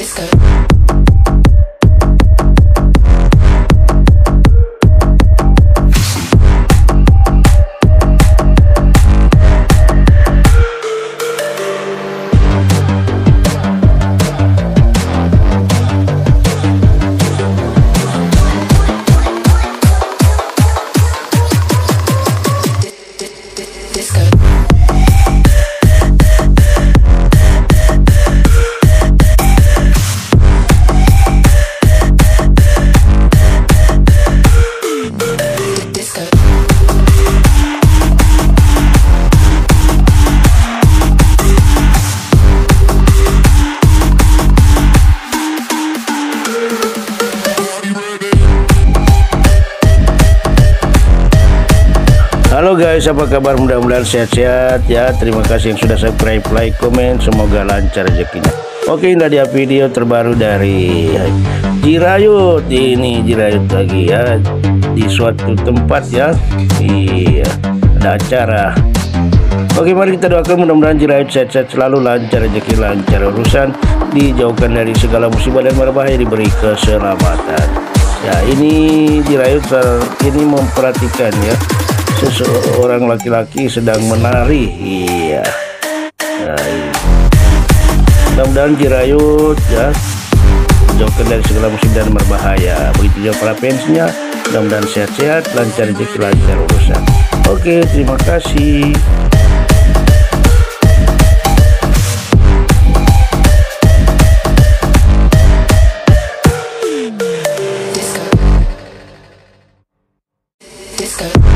disco. Halo guys, apa kabar? Mudah-mudahan sehat-sehat ya. Terima kasih yang sudah subscribe, like, komen. Semoga lancar rezekinya. Oke, ini dia video terbaru dari Jirayut. Ini Jirayut lagi ya di suatu tempat ya. Iya, ada acara. Oke, mari kita doakan mudah-mudahan Jirayut sehat-sehat selalu lancar rezeki lancar urusan, dijauhkan dari segala musibah dan berbahaya, diberi keselamatan. Ya, ini Jirayut ini memperhatikan ya seseorang laki-laki sedang menari. Iya. Nah, iya. mudah-mudahan jirayut ya. Jauhkan dari segala musim dan berbahaya. Begitu juga para fansnya. Mudah-mudahan sehat-sehat lancar rezeki lancar urusan. Oke terima kasih. Disco.